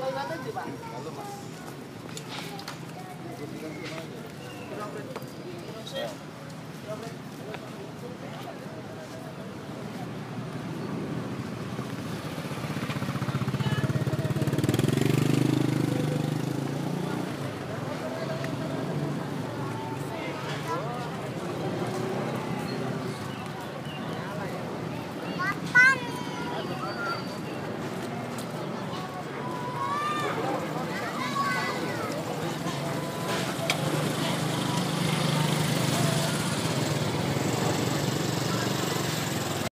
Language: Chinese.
我一般都去吧。